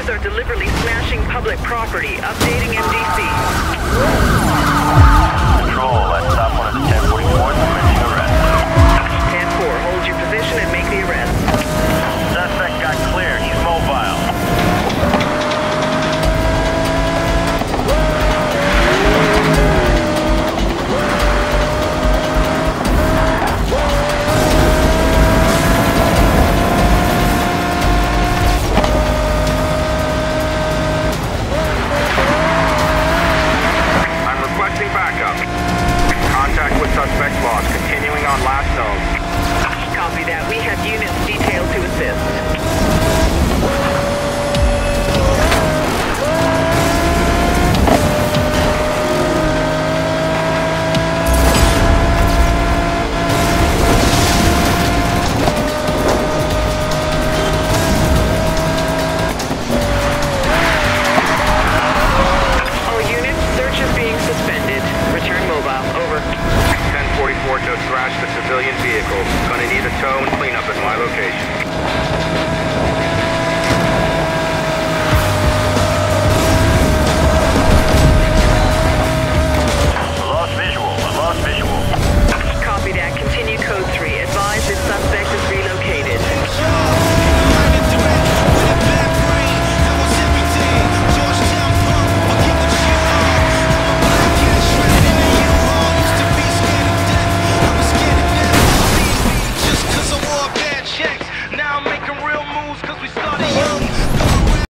Hostages are deliberately smashing public property. Updating MDC. Suspect lost. Continuing on last known. Copy that. We have units detailed to assist. civilian vehicle. Gonna need a tow and cleanup at my location.